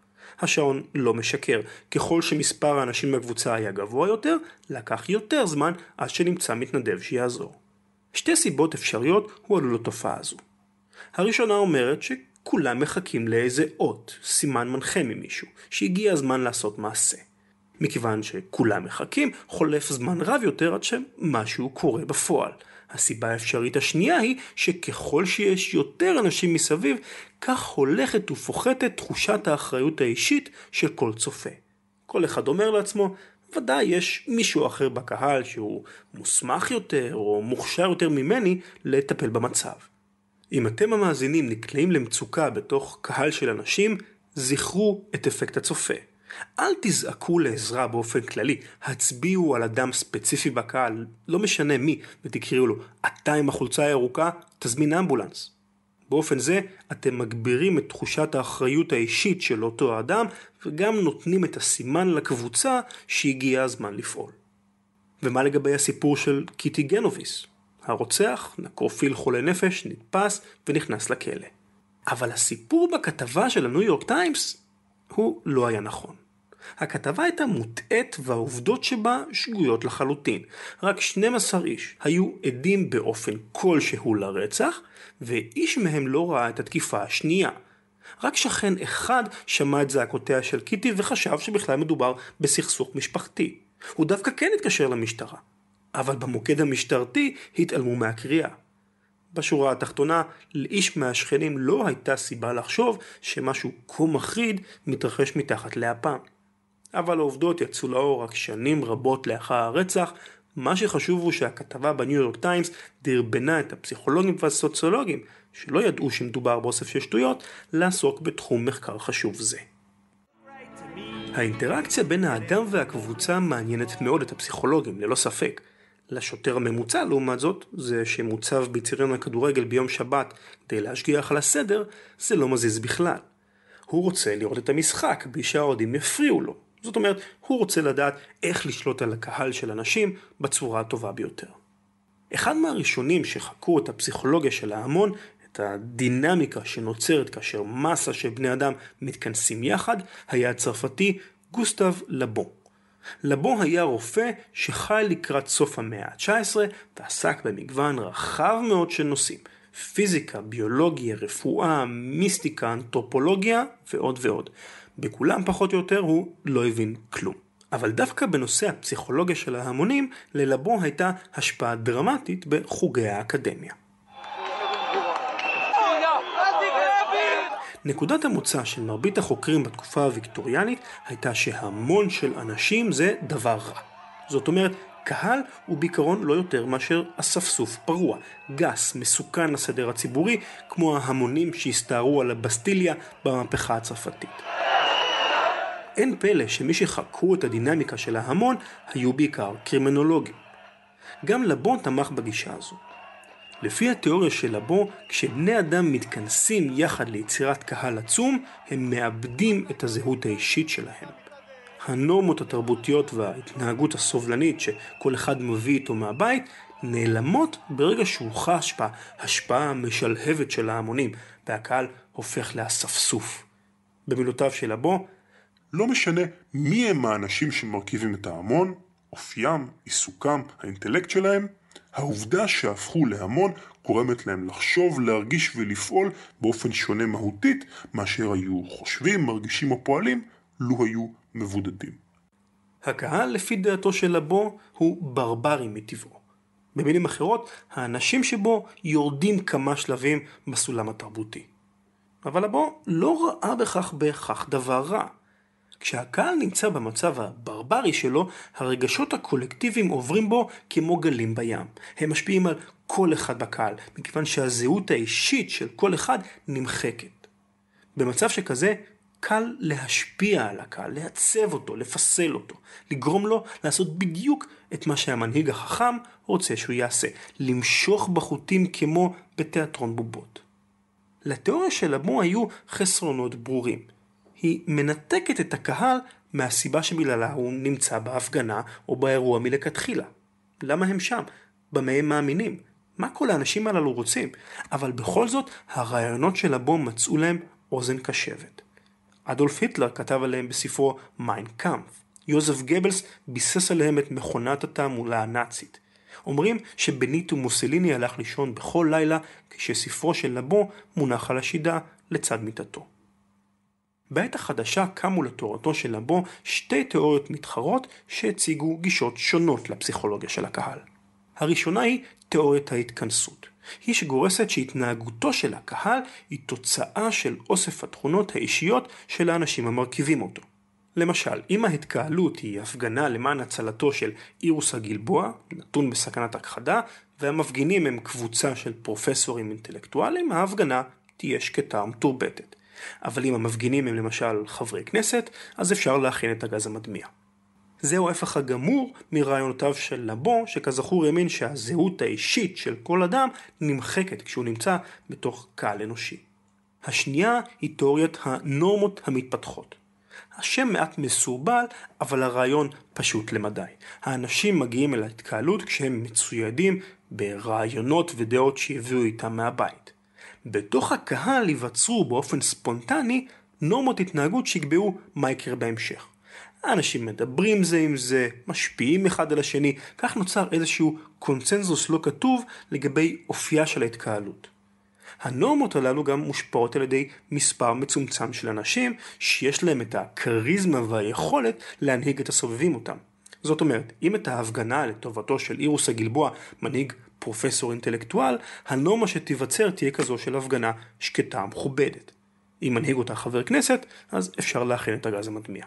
השעון לא משקר, ככל שמספר האנשים בקבוצה היה גבוה יותר, לקח יותר זמן עד שנמצא מתנדב שיעזור. שתי סיבות אפשריות הועלו לתופעה הזו. הראשונה אומרת שכולם מחכים לאיזה אות, סימן מנחה ממישהו, שהגיע הזמן לעשות מעשה. מכיוון שכולם מחכים, חולף זמן רב יותר עד שמשהו קורה בפועל. הסיבה האפשרית השנייה היא שככל שיש יותר אנשים מסביב, כך הולכת ופוחתת תחושת האחריות האישית של כל צופה. כל אחד אומר לעצמו, ודאי יש מישהו אחר בקהל שהוא מוסמך יותר או מוכשר יותר ממני לטפל במצב. אם אתם המאזינים נקלעים למצוקה בתוך קהל של אנשים, זכרו את אפקט הצופה. אל תזעקו לעזרה באופן כללי, הצביעו על אדם ספציפי בקהל, לא משנה מי, ותקראו לו, אתה עם החולצה הירוקה, תזמין אמבולנס. באופן זה אתם מגבירים את תחושת האחריות האישית של אותו האדם, וגם נותנים את הסימן לקבוצה שהגיע הזמן לפעול. ומה לגבי הסיפור של קיטי גנוביס? הרוצח, נקרופיל חולה נפש, נתפס ונכנס לכלא. אבל הסיפור בכתבה של הניו יורק טיימס הוא לא היה נכון. הכתבה הייתה מוטעית והעובדות שבה שגויות לחלוטין. רק 12 איש היו עדים באופן כלשהו לרצח, ואיש מהם לא ראה את התקיפה השנייה. רק שכן אחד שמע את זעקותיה של קיטי וחשב שבכלל מדובר בסכסוך משפחתי. הוא דווקא כן התקשר למשטרה. אבל במוקד המשטרתי התעלמו מהקריאה. בשורה התחתונה, לאיש מהשכנים לא הייתה סיבה לחשוב שמשהו כה מחריד מתרחש מתחת לאפם. אבל העובדות יצאו לאור רק שנים רבות לאחר הרצח, מה שחשוב הוא שהכתבה בניו יורק טיימס דרבנה את הפסיכולוגים והסוציולוגים, שלא ידעו שמדובר באוסף של שטויות, לעסוק בתחום מחקר חשוב זה. האינטראקציה בין האדם והקבוצה מעניינת מאוד את הפסיכולוגים, ללא ספק. לשוטר הממוצע, לעומת זאת, זה שמוצב בציריון הכדורגל ביום שבת כדי להשגיח על הסדר, זה לא מזיז בכלל. הוא רוצה לראות את המשחק בלי שהאוהדים יפריעו לו. זאת אומרת, הוא רוצה לדעת איך לשלוט על הקהל של אנשים בצורה הטובה ביותר. אחד מהראשונים שחקרו את הפסיכולוגיה של ההמון, את הדינמיקה שנוצרת כאשר מסה של בני אדם מתכנסים יחד, היה הצרפתי גוסטב לבו. לבו היה רופא שחי לקראת סוף המאה ה-19 ועסק במגוון רחב מאוד של נושאים. פיזיקה, ביולוגיה, רפואה, מיסטיקה, אנתרופולוגיה ועוד ועוד. בכולם פחות או יותר הוא לא הבין כלום. אבל דווקא בנושא הפסיכולוגיה של ההמונים, ללבו הייתה השפעה דרמטית בחוגי האקדמיה. נקודת המוצא של מרבית החוקרים בתקופה הוויקטוריאנית הייתה שהמון של אנשים זה דבר רע. זאת אומרת, קהל הוא בעיקרון לא יותר מאשר אספסוף פרוע, גס, מסוכן לסדר הציבורי, כמו ההמונים שהסתערו על הבסטיליה במהפכה הצרפתית. אין פלא שמי שחקרו את הדינמיקה של ההמון היו בעיקר קרימינולוגים. גם לבון תמך בגישה הזו. לפי התיאוריה של לבו, כשבני אדם מתכנסים יחד ליצירת קהל עצום, הם מאבדים את הזהות האישית שלהם. הנורמות התרבותיות וההתנהגות הסובלנית שכל אחד מביא איתו מהבית, נעלמות ברגע שהוא חש בהשפעה המשלהבת של ההמונים, והקהל הופך לאספסוף. במילותיו של הבו, לא משנה מי הם האנשים שמרכיבים את ההמון, אופיים, עיסוקם, האינטלקט שלהם, העובדה שהפכו להמון גורמת להם לחשוב, להרגיש ולפעול באופן שונה מהותית מאשר היו חושבים, מרגישים או פועלים, לו היו מבודדים. הקהל, לפי דעתו של לבו, הוא ברברי מטבעו. במילים אחרות, האנשים שבו יורדים כמה שלבים בסולם התרבותי. אבל לבו לא ראה בכך בהכרח דבר רע. כשהקהל נמצא במצב הברברי שלו, הרגשות הקולקטיביים עוברים בו כמו גלים בים. הם משפיעים על כל אחד בקהל, מכיוון שהזהות האישית של כל אחד נמחקת. במצב שכזה, קל להשפיע על הקהל, לעצב אותו, לפסל אותו, לגרום לו לעשות בדיוק את מה שהמנהיג החכם רוצה שהוא יעשה, למשוך בחוטים כמו בתיאטרון בובות. לתיאוריה של אמו היו חסרונות ברורים. היא מנתקת את הקהל מהסיבה שבגללה הוא נמצא בהפגנה או באירוע מלכתחילה. למה הם שם? במה הם מאמינים? מה כל האנשים הללו רוצים? אבל בכל זאת, הרעיונות של הבום מצאו להם אוזן קשבת. אדולף היטלר כתב עליהם בספרו מיין קאמפ. יוזף גבלס ביסס עליהם את מכונת התעמולה הנאצית. אומרים שבניטו מוסליני הלך לישון בכל לילה כשספרו של לבו מונח על השידה לצד מיטתו. בעת החדשה קמו לתורתו של לבו שתי תיאוריות מתחרות שהציגו גישות שונות לפסיכולוגיה של הקהל. הראשונה היא תיאוריית ההתכנסות. היא שגורסת שהתנהגותו של הקהל היא תוצאה של אוסף התכונות האישיות של האנשים המרכיבים אותו. למשל, אם ההתקהלות היא הפגנה למען הצלתו של אירוס הגלבוע, נתון בסכנת הכחדה, והמפגינים הם קבוצה של פרופסורים אינטלקטואלים, ההפגנה תהיה שקטה ומתורבתת. אבל אם המפגינים הם למשל חברי כנסת, אז אפשר להכין את הגז המדמיע. זהו ההפך הגמור מרעיונותיו של לבו, שכזכור האמין שהזהות האישית של כל אדם נמחקת כשהוא נמצא בתוך קהל אנושי. השנייה היא תיאוריית הנורמות המתפתחות. השם מעט מסורבל, אבל הרעיון פשוט למדי. האנשים מגיעים אל ההתקהלות כשהם מצוידים ברעיונות ודעות שהביאו איתם מהבית. בתוך הקהל ייווצרו באופן ספונטני נורמות התנהגות שיקבעו מה יקרה בהמשך. האנשים מדברים זה עם זה, משפיעים אחד על השני, כך נוצר איזשהו קונצנזוס לא כתוב לגבי אופייה של ההתקהלות. הנורמות הללו גם מושפעות על ידי מספר מצומצם של אנשים שיש להם את הכריזמה והיכולת להנהיג את הסובבים אותם. זאת אומרת, אם את ההפגנה לטובתו של אירוס הגלבוע מנהיג פרופסור אינטלקטואל, הנורמה שתיווצר תהיה כזו של הפגנה שקטה מכובדת. אם מנהיג אותה חבר כנסת, אז אפשר להכין את הגז המדמיע.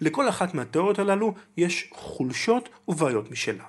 לכל אחת מהתיאוריות הללו יש חולשות ובעיות משלה.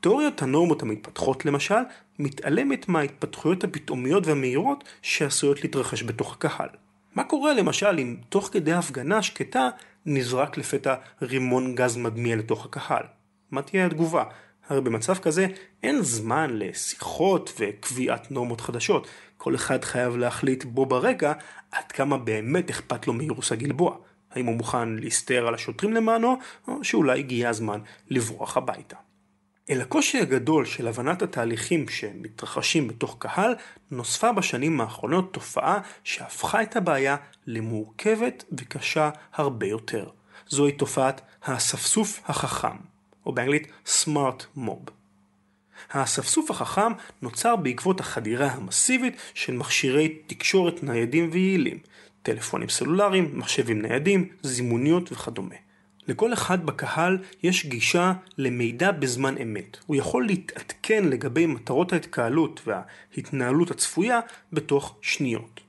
תיאוריית הנורמות המתפתחות למשל, מתעלמת מההתפתחויות הפתאומיות והמהירות שעשויות להתרחש בתוך הקהל. מה קורה למשל אם תוך כדי הפגנה שקטה נזרק לפתע רימון גז מדמיע לתוך הקהל? מה תהיה התגובה? הרי במצב כזה אין זמן לשיחות וקביעת נורמות חדשות. כל אחד חייב להחליט בו ברגע עד כמה באמת אכפת לו מאירוס הגלבוע. האם הוא מוכן להסתער על השוטרים למענו, או שאולי הגיע הזמן לברוח הביתה. אל הקושי הגדול של הבנת התהליכים שמתרחשים בתוך קהל, נוספה בשנים האחרונות תופעה שהפכה את הבעיה למורכבת וקשה הרבה יותר. זוהי תופעת האספסוף החכם, או באנגלית smart mob. האספסוף החכם נוצר בעקבות החדירה המסיבית של מכשירי תקשורת ניידים ויעילים, טלפונים סלולריים, מחשבים ניידים, זימוניות וכדומה. לכל אחד בקהל יש גישה למידע בזמן אמת. הוא יכול להתעדכן לגבי מטרות ההתקהלות וההתנהלות הצפויה בתוך שניות.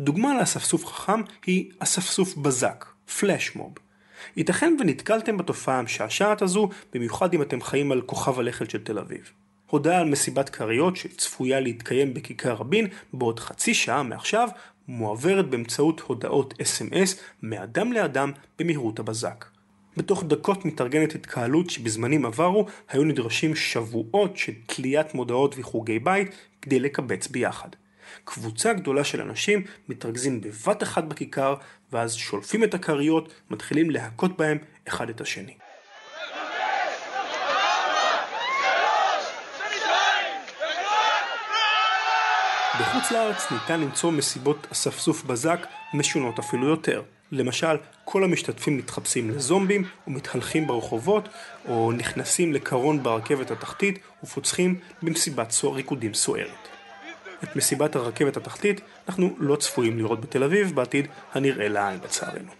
דוגמה לאספסוף חכם היא אספסוף בזק, פלאשמוב. ייתכן ונתקלתם בתופעה המשעשעת הזו, במיוחד אם אתם חיים על כוכב הלכת של תל אביב. הודעה על מסיבת כריות שצפויה להתקיים בכיכר רבין בעוד חצי שעה מעכשיו, מועברת באמצעות הודעות SMS מאדם לאדם במהירות הבזק. בתוך דקות מתארגנת התקהלות שבזמנים עברו היו נדרשים שבועות של תליית מודעות וחוגי בית כדי לקבץ ביחד. קבוצה גדולה של אנשים מתרכזים בבת אחת בכיכר ואז שולפים את הכריות, מתחילים להכות בהם אחד את השני. בחוץ לארץ ניתן למצוא מסיבות אספסוף בזק משונות אפילו יותר. למשל, כל המשתתפים מתחפשים לזומבים ומתהלכים ברחובות, או נכנסים לקרון ברכבת התחתית ופוצחים במסיבת ריקודים סוערת. את מסיבת הרכבת התחתית אנחנו לא צפויים לראות בתל אביב בעתיד הנראה לעין לצערנו.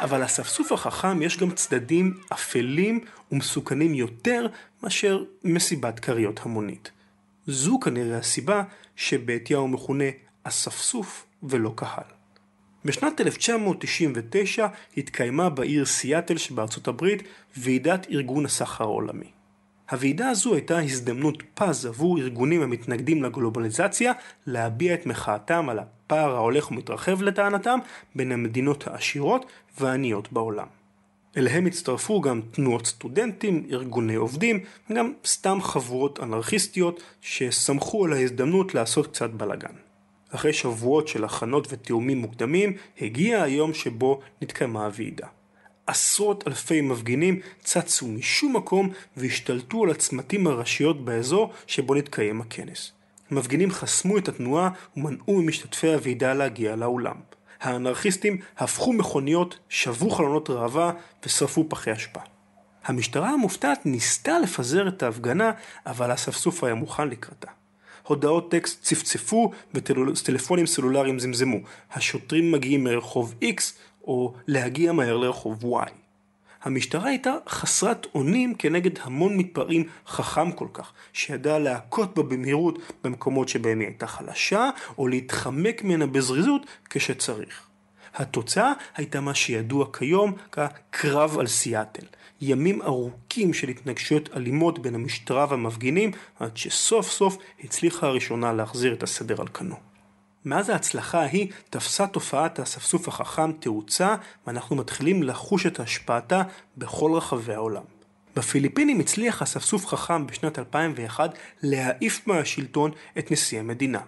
אבל לאספסוף החכם יש גם צדדים אפלים ומסוכנים יותר מאשר מסיבת כריות המונית. זו כנראה הסיבה שבעטייה הוא מכונה אספסוף ולא קהל. בשנת 1999 התקיימה בעיר סיאטל שבארצות הברית ועידת ארגון הסחר העולמי. הוועידה הזו הייתה הזדמנות פז עבור ארגונים המתנגדים לגלובליזציה להביע את מחאתם על הפער ההולך ומתרחב לטענתם בין המדינות העשירות והעניות בעולם. אליהם הצטרפו גם תנועות סטודנטים, ארגוני עובדים, וגם סתם חבורות אנרכיסטיות שסמכו על ההזדמנות לעשות קצת בלאגן. אחרי שבועות של הכנות ותיאומים מוקדמים, הגיע היום שבו נתקיימה הוועידה. עשרות אלפי מפגינים צצו משום מקום והשתלטו על הצמתים הראשיות באזור שבו נתקיים הכנס. המפגינים חסמו את התנועה ומנעו ממשתתפי הוועידה להגיע לאולם. האנרכיסטים הפכו מכוניות, שבו חלונות ראווה ושרפו פחי אשפה. המשטרה המופתעת ניסתה לפזר את ההפגנה, אבל האספסוף היה מוכן לקראתה. הודעות טקסט צפצפו וטלפונים סלולריים זמזמו. השוטרים מגיעים מרחוב X או להגיע מהר לרחוב Y. המשטרה הייתה חסרת אונים כנגד המון מתפרעים חכם כל כך, שידע להכות בה במהירות במקומות שבהם היא הייתה חלשה, או להתחמק ממנה בזריזות כשצריך. התוצאה הייתה מה שידוע כיום כקרב על סיאטל. ימים ארוכים של התנגשויות אלימות בין המשטרה והמפגינים, עד שסוף סוף הצליחה הראשונה להחזיר את הסדר על כנו. מאז ההצלחה ההיא תפסה תופעת האספסוף החכם תאוצה ואנחנו מתחילים לחוש את השפעתה בכל רחבי העולם. בפיליפינים הצליח אספסוף חכם בשנת 2001 להעיף מהשלטון את נשיא המדינה.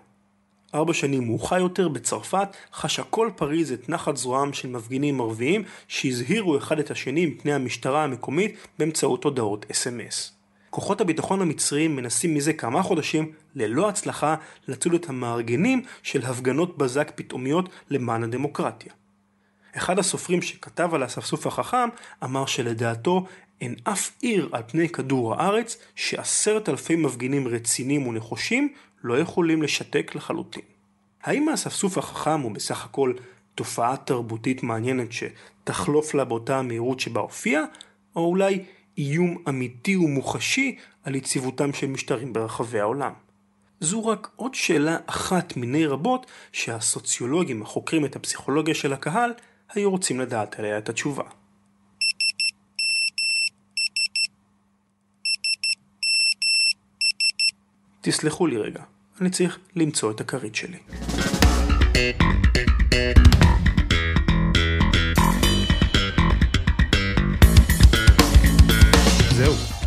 ארבע שנים מאוחר יותר בצרפת חשה כל פריז את נחת זרועם של מפגינים ערביים שהזהירו אחד את השני מפני המשטרה המקומית באמצעות הודעות אס.אם.אס. כוחות הביטחון המצריים מנסים מזה כמה חודשים, ללא הצלחה, לצוד את המארגנים של הפגנות בזק פתאומיות למען הדמוקרטיה. אחד הסופרים שכתב על האספסוף החכם אמר שלדעתו אין אף עיר על פני כדור הארץ שעשרת אלפי מפגינים רציניים ונחושים לא יכולים לשתק לחלוטין. האם האספסוף החכם הוא בסך הכל תופעה תרבותית מעניינת שתחלוף לה באותה המהירות שבה הופיעה, או אולי איום אמיתי ומוחשי על יציבותם של משטרים ברחבי העולם. זו רק עוד שאלה אחת מיני רבות שהסוציולוגים החוקרים את הפסיכולוגיה של הקהל היו רוצים לדעת עליה את התשובה. תסלחו לי רגע, אני צריך למצוא את הכרית שלי.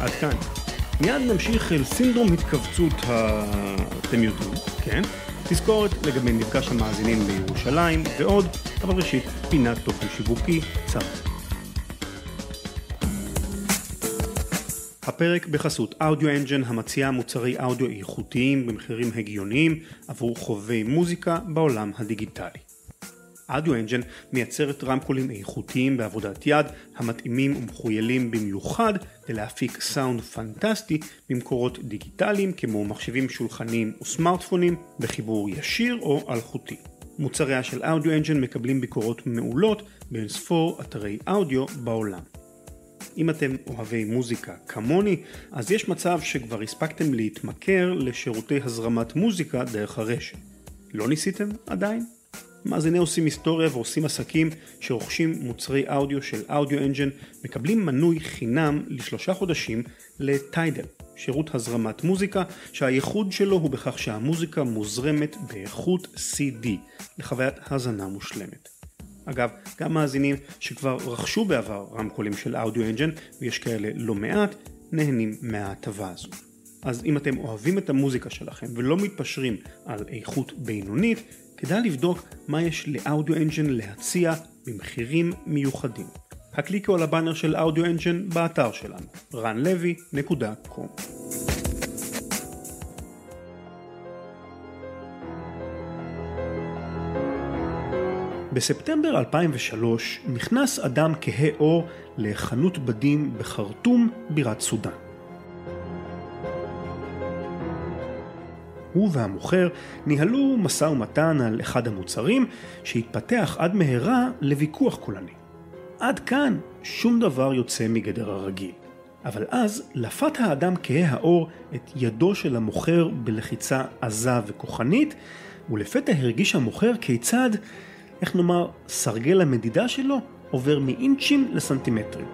עד כאן. מיד נמשיך אל סינדרום התכווצות ה... אתם יודעים, כן? תזכורת לגבי מפגש המאזינים בירושלים ועוד, אבל ראשית, פינת תוכן שיווקי צר. הפרק בחסות אודיו אנג'ן המציעה מוצרי אודיו איכותיים במחירים הגיוניים עבור חובבי מוזיקה בעולם הדיגיטלי. אודיו אנג'ן מייצרת רמקולים איכותיים בעבודת יד המתאימים ומחוילים במיוחד ללהפיק סאונד פנטסטי במקורות דיגיטליים כמו מחשבים שולחניים וסמארטפונים בחיבור ישיר או אלחוטי. מוצריה של אודיו אנג'ן מקבלים ביקורות מעולות בין ספור אתרי אודיו בעולם. אם אתם אוהבי מוזיקה כמוני, אז יש מצב שכבר הספקתם להתמכר לשירותי הזרמת מוזיקה דרך הרשת. לא ניסיתם עדיין? מאזיני עושים היסטוריה ועושים עסקים שרוכשים מוצרי אודיו של אודיו אנג'ן מקבלים מנוי חינם לשלושה חודשים לטיידל, שירות הזרמת מוזיקה שהייחוד שלו הוא בכך שהמוזיקה מוזרמת באיכות CD לחוויית האזנה מושלמת. אגב, גם מאזינים שכבר רכשו בעבר רמקולים של אודיו אנג'ן, ויש כאלה לא מעט, נהנים מההטבה הזו. אז אם אתם אוהבים את המוזיקה שלכם ולא מתפשרים על איכות בינונית, כדאי לבדוק מה יש לאודיו אנג'ן להציע במחירים מיוחדים. הקליקו על הבאנר של אודיו אנג'ן באתר שלנו, ranlevy.com. בספטמבר 2003 נכנס אדם כהה עור לחנות בדים בחרטום, בירת סודאן. הוא והמוכר ניהלו משא ומתן על אחד המוצרים שהתפתח עד מהרה לוויכוח קולני. עד כאן שום דבר יוצא מגדר הרגיל. אבל אז לפת האדם כהה העור את ידו של המוכר בלחיצה עזה וכוחנית, ולפתע הרגיש המוכר כיצד, איך נאמר, סרגל המדידה שלו עובר מאינצ'ים לסנטימטרים.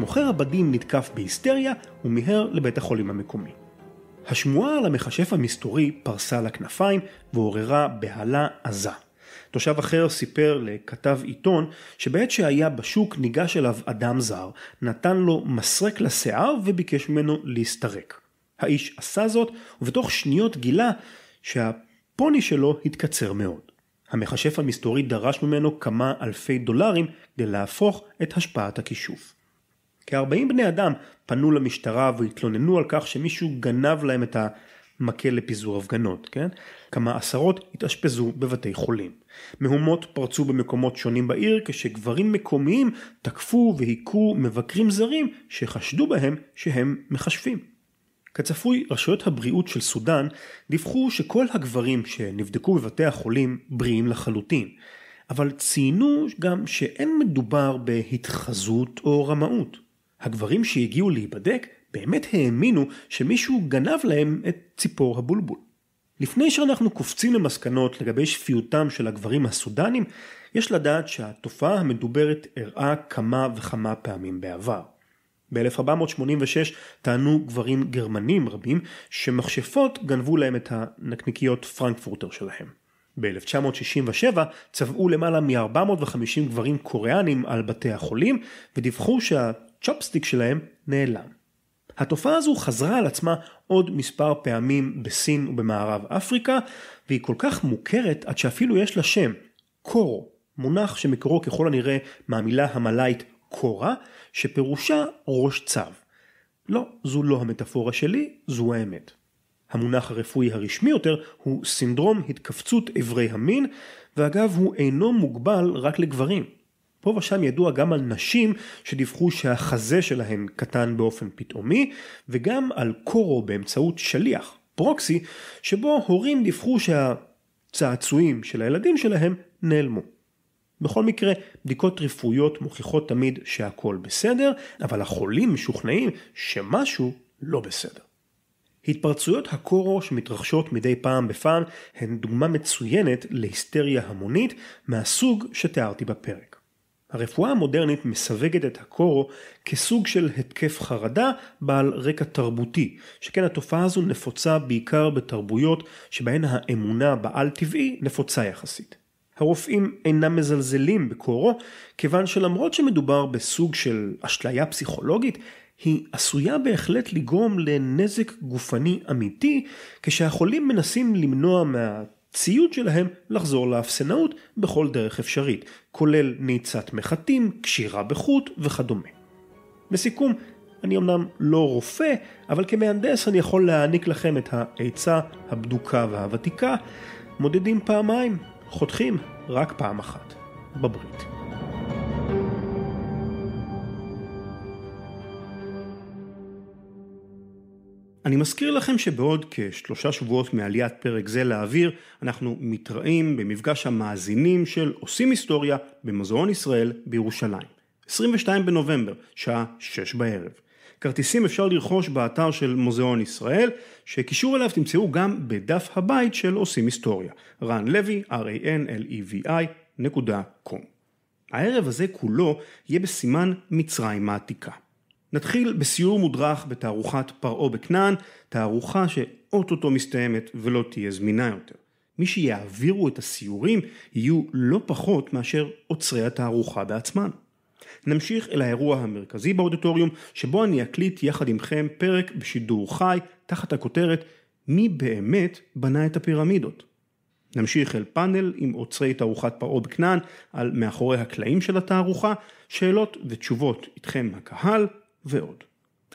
מוכר הבדים נתקף בהיסטריה ומיהר לבית החולים המקומי. השמועה על המכשף המסתורי פרסה לה כנפיים ועוררה בהלה עזה. תושב אחר סיפר לכתב עיתון שבעת שהיה בשוק ניגש אליו אדם זר, נתן לו מסרק לשיער וביקש ממנו להסתרק. האיש עשה זאת ובתוך שניות גילה שהפוני שלו התקצר מאוד. המכשף המסתורי דרש ממנו כמה אלפי דולרים כדי להפוך את השפעת הכישוף. כ-40 בני אדם פנו למשטרה והתלוננו על כך שמישהו גנב להם את המקל לפיזור הפגנות, כן? כמה עשרות התאשפזו בבתי חולים. מהומות פרצו במקומות שונים בעיר כשגברים מקומיים תקפו והיכו מבקרים זרים שחשדו בהם שהם מכשפים. כצפוי, רשויות הבריאות של סודאן דיווחו שכל הגברים שנבדקו בבתי החולים בריאים לחלוטין, אבל ציינו גם שאין מדובר בהתחזות או רמאות. הגברים שהגיעו להיבדק באמת האמינו שמישהו גנב להם את ציפור הבולבול. לפני שאנחנו קופצים למסקנות לגבי שפיותם של הגברים הסודנים, יש לדעת שהתופעה המדוברת אירעה כמה וכמה פעמים בעבר. ב-1486 טענו גברים גרמנים רבים שמכשפות גנבו להם את הנקניקיות פרנקפורטר שלהם. ב-1967 צבעו למעלה מ-450 גברים קוריאנים על בתי החולים ודיווחו שהצ'ופסטיק שלהם נעלם. התופעה הזו חזרה על עצמה עוד מספר פעמים בסין ובמערב אפריקה והיא כל כך מוכרת עד שאפילו יש לה שם, קורו, מונח שמקורו ככל הנראה מהמילה המלאית קורה, שפירושה ראש צו. לא, זו לא המטאפורה שלי, זו האמת. המונח הרפואי הרשמי יותר הוא סינדרום התכווצות אברי המין, ואגב הוא אינו מוגבל רק לגברים. פה ושם ידוע גם על נשים שדיווחו שהחזה שלהן קטן באופן פתאומי, וגם על קורו באמצעות שליח, פרוקסי, שבו הורים דיווחו שהצעצועים של הילדים שלהם נעלמו. בכל מקרה, בדיקות רפואיות מוכיחות תמיד שהכל בסדר, אבל החולים משוכנעים שמשהו לא בסדר. התפרצויות הקורו שמתרחשות מדי פעם בפעם הן דוגמה מצוינת להיסטריה המונית מהסוג שתיארתי בפרק. הרפואה המודרנית מסווגת את הקורו כסוג של התקף חרדה בעל רקע תרבותי, שכן התופעה הזו נפוצה בעיקר בתרבויות שבהן האמונה בעל טבעי נפוצה יחסית. הרופאים אינם מזלזלים בקורו, כיוון שלמרות שמדובר בסוג של אשליה פסיכולוגית, היא עשויה בהחלט לגרום לנזק גופני אמיתי, כשהחולים מנסים למנוע מהציוד שלהם לחזור לאפסנאות בכל דרך אפשרית, כולל נעיצת מחטים, קשירה בחוט וכדומה. לסיכום, אני אמנם לא רופא, אבל כמהנדס אני יכול להעניק לכם את העצה הבדוקה והוותיקה, מודדים פעמיים, חותכים רק פעם אחת, בברית. אני מזכיר לכם שבעוד כשלושה שבועות מעליית פרק זה לאוויר, אנחנו מתראים במפגש המאזינים של עושים היסטוריה במוזיאון ישראל בירושלים. 22 בנובמבר, שעה 6 בערב. כרטיסים אפשר לרכוש באתר של מוזיאון ישראל, שקישור אליו תמצאו גם בדף הבית של עושים היסטוריה, רן לוי, r-a-n-l-e-v-i, נקודה קום. הערב הזה כולו יהיה בסימן מצרים העתיקה. נתחיל בסיור מודרך בתערוכת פרעה בכנען, תערוכה שאו-טו-טו מסתיימת ולא תהיה זמינה יותר. מי שיעבירו את הסיורים יהיו לא פחות מאשר אוצרי התערוכה בעצמם. נמשיך אל האירוע המרכזי באודיטוריום, שבו אני אקליט יחד עמכם פרק בשידור חי, תחת הכותרת מי באמת בנה את הפירמידות. נמשיך אל פאנל עם אוצרי תערוכת פרעה בכנען על מאחורי הקלעים של התערוכה, שאלות ותשובות איתכם הקהל ועוד.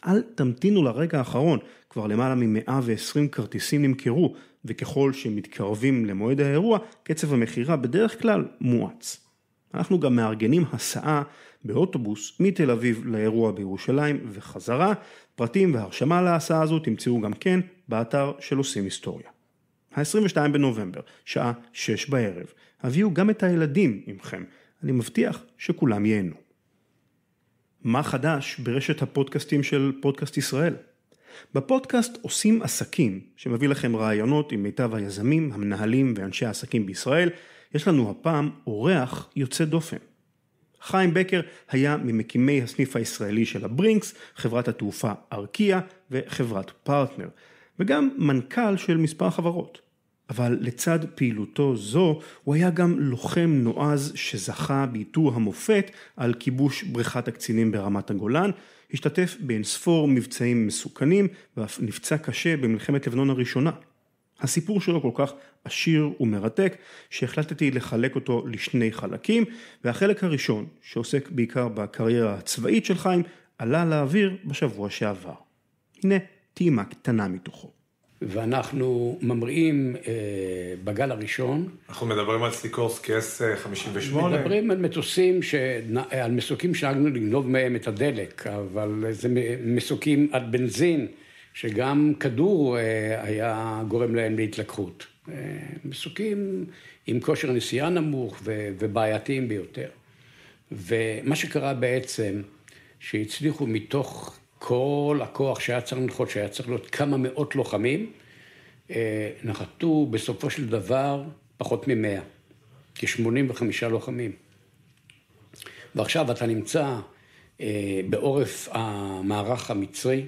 אל תמתינו לרגע האחרון, כבר למעלה מ-120 כרטיסים נמכרו, וככל שמתקרבים למועד האירוע, קצב המכירה בדרך כלל מואץ. אנחנו גם מארגנים הסעה באוטובוס מתל אביב לאירוע בירושלים וחזרה. פרטים והרשמה להסעה הזו תמצאו גם כן באתר של עושים היסטוריה. ה-22 בנובמבר, שעה 6 בערב. הביאו גם את הילדים עמכם, אני מבטיח שכולם ייהנו. מה חדש ברשת הפודקאסטים של פודקאסט ישראל? בפודקאסט עושים עסקים, שמביא לכם רעיונות עם מיטב היזמים, המנהלים ואנשי העסקים בישראל, יש לנו הפעם אורח יוצא דופן. חיים בקר היה ממקימי הסניף הישראלי של הברינקס, חברת התעופה ארקיע וחברת פרטנר, וגם מנכ"ל של מספר חברות. אבל לצד פעילותו זו, הוא היה גם לוחם נועז שזכה בעיטור המופת על כיבוש בריכת הקצינים ברמת הגולן, השתתף באינספור מבצעים מסוכנים ואף נפצע קשה במלחמת לבנון הראשונה. הסיפור שלו כל כך עשיר ומרתק שהחלטתי לחלק אותו לשני חלקים והחלק הראשון שעוסק בעיקר בקריירה הצבאית של חיים עלה לאוויר בשבוע שעבר. הנה טעימה קטנה מתוכו. ואנחנו ממריאים אה, בגל הראשון. אנחנו מדברים על סיקורסקי S58. מדברים על מטוסים, ש... על מסוקים שנהגנו לגנוב מהם את הדלק, אבל זה מסוקים על בנזין, שגם כדור אה, היה גורם להם להתלקחות. אה, מסוקים עם כושר נסיעה נמוך ו... ובעייתיים ביותר. ומה שקרה בעצם, שהצליחו מתוך כל הכוח שהיה צריך לנחות, שהיה צריך להיות כמה מאות לוחמים, אה, נחתו בסופו של דבר פחות ממאה, כ-85 לוחמים. ועכשיו אתה נמצא אה, בעורף המערך המצרי,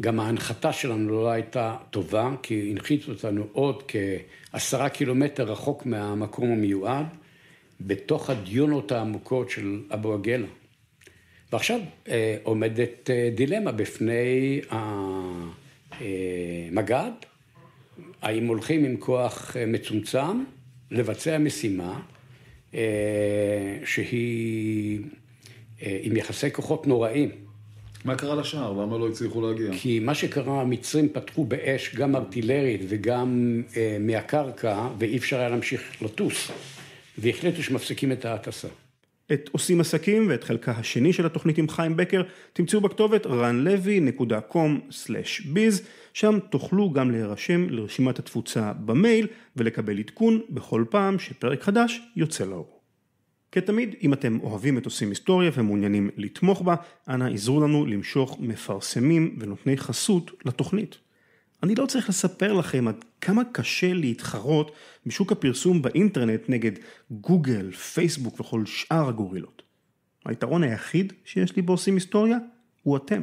גם ההנחתה שלנו לא הייתה טובה, כי הנחיתו אותנו עוד כעשרה קילומטר רחוק מהמקום המיועד, בתוך הדיונות העמוקות של אבו עגלה. ועכשיו אה, עומדת אה, דילמה בפני המג"ד, האם הולכים עם כוח אה, מצומצם לבצע משימה אה, שהיא אה, עם יחסי כוחות נוראים. מה קרה לשער? למה לא הצליחו להגיע? כי מה שקרה, המצרים פתחו באש גם ארטילרית וגם מהקרקע, ואי אפשר היה להמשיך לטוס, והחליטו שמפסיקים את ההטסה. את עושים עסקים ואת חלקה השני של התוכנית עם חיים בקר תמצאו בכתובת ranlevy.com/biz שם תוכלו גם להירשם לרשימת התפוצה במייל ולקבל עדכון בכל פעם שפרק חדש יוצא לאור. כתמיד אם אתם אוהבים את עושים היסטוריה ומעוניינים לתמוך בה אנא עזרו לנו למשוך מפרסמים ונותני חסות לתוכנית. אני לא צריך לספר לכם עד כמה קשה להתחרות בשוק הפרסום באינטרנט נגד גוגל, פייסבוק וכל שאר הגורילות. היתרון היחיד שיש לי בעושים היסטוריה הוא אתם.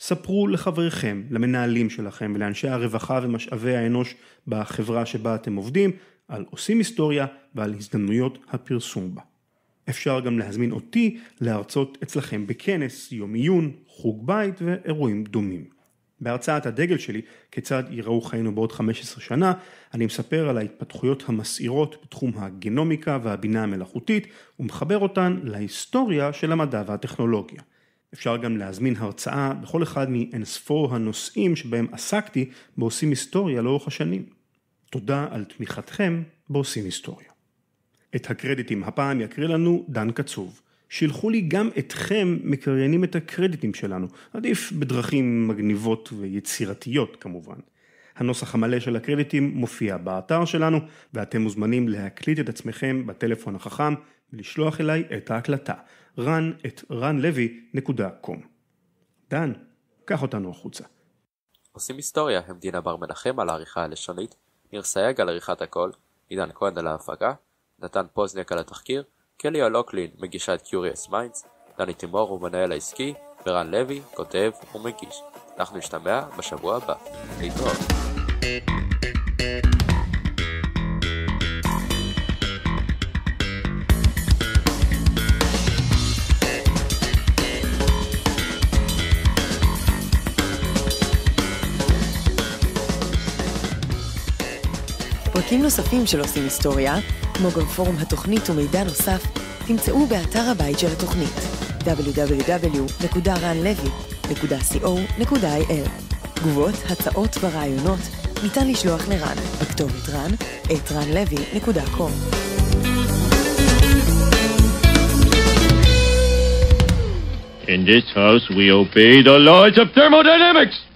ספרו לחבריכם, למנהלים שלכם ולאנשי הרווחה ומשאבי האנוש בחברה שבה אתם עובדים על עושים היסטוריה ועל הזדמנויות הפרסום בה. אפשר גם להזמין אותי להרצות אצלכם בכנס, יום עיון, חוג בית ואירועים דומים. בהרצאת הדגל שלי, כיצד ייראו חיינו בעוד 15 שנה, אני מספר על ההתפתחויות המסעירות בתחום הגנומיקה והבינה המלאכותית, ומחבר אותן להיסטוריה של המדע והטכנולוגיה. אפשר גם להזמין הרצאה בכל אחד מאינספור הנושאים שבהם עסקתי בעושים היסטוריה לאורך השנים. תודה על תמיכתכם בעושים היסטוריה. את הקרדיטים הפעם יקריא לנו דן קצוב. שילחו לי גם אתכם מקריינים את הקרדיטים שלנו, עדיף בדרכים מגניבות ויצירתיות כמובן. הנוסח המלא של הקרדיטים מופיע באתר שלנו, ואתם מוזמנים להקליט את עצמכם בטלפון החכם ולשלוח אליי את ההקלטה. ran את ranlevi.com. דן, קח אותנו החוצה. עושים היסטוריה הם דינה בר מנחם על העריכה הלשונית, ניר סייג על עריכת הקול, עידן כהן על ההפקה, נתן פוזניאק על התחקיר, קלי אלוקלין מגישה את Curious Minds, דני תימור הוא מנהל העסקי, ורן לוי כותב ומגיש. אנחנו נשתמע בשבוע הבא. להתראות. פרקים נוספים של עושים היסטוריה, כמו גם פורום התוכנית ומידע נוסף, תמצאו באתר הבית של התוכנית www.ranlevy.co.il תגובות, הצעות ורעיונות ניתן לשלוח לרן בכתובת רן את ranlevy.com In this house, we obey the laws of thermodynamics.